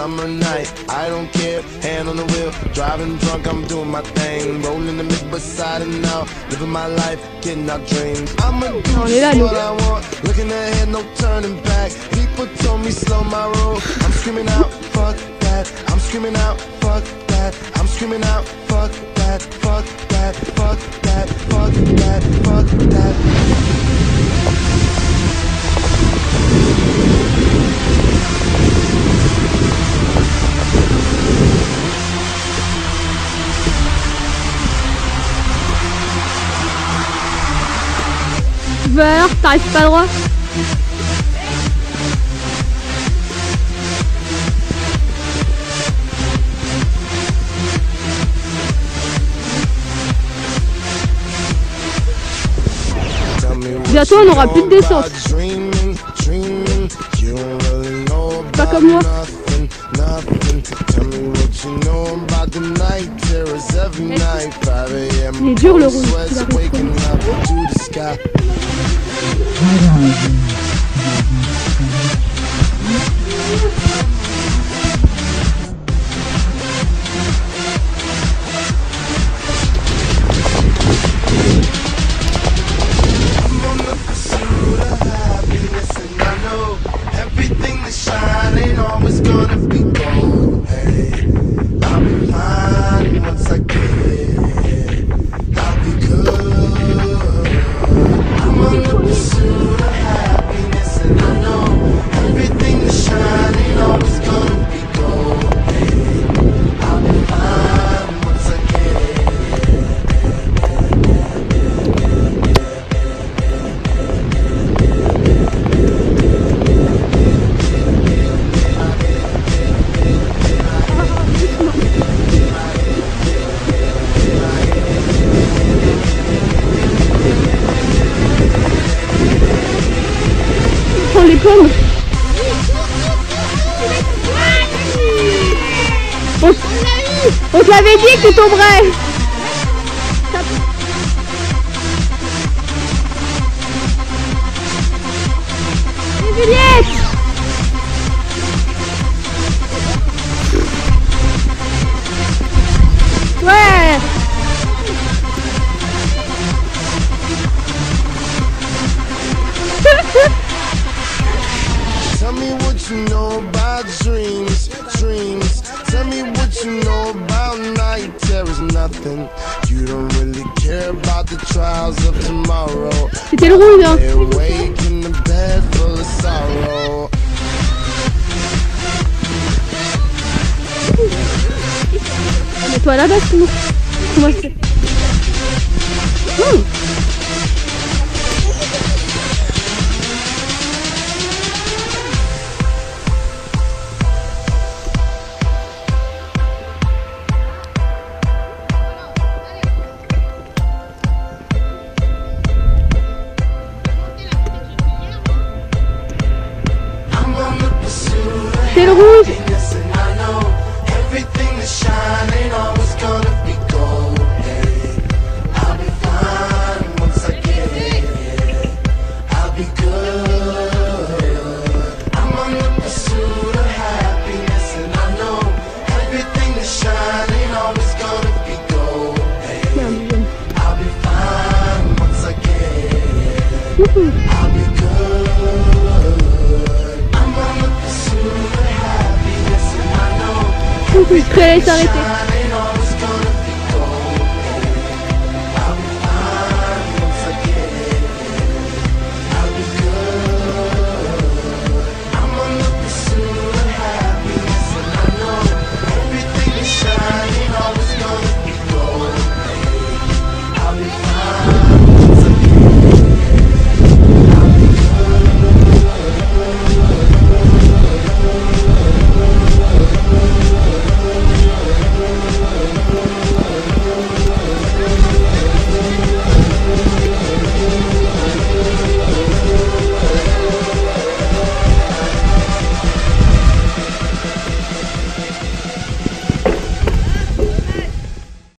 summer night. I don't care, hand on the wheel, driving drunk. I'm doing my thing, rolling the mid beside and out, living my life, getting our dreams. I'ma do On just what I want, looking ahead, no turning back. People told me slow my roll. I'm screaming out, fuck that. I'm screaming out, fuck that. I'm screaming out, fuck that, fuck that, fuck that, fuck that, fuck that. Bah t'arrives pas droit Bientôt on aura plus de descente. Pas comme moi. Il est dur le. Sweats Il On, on te l'avait dit que tu tomberais you know about dreams, dreams. Tell me what you know about night terrors, nothing. You don't really care about the trials of tomorrow. C'était le rouge awake in the bed full of sorrow. Mets-toi la base comment c'est Hum. Shining always gonna be gold. Hey, I'll be fine once I get it. I'll be good. I'm on the pursuit of happiness, and I know everything that's shining always gonna be gold. Hey, I'll be fine once I get it. I'm on the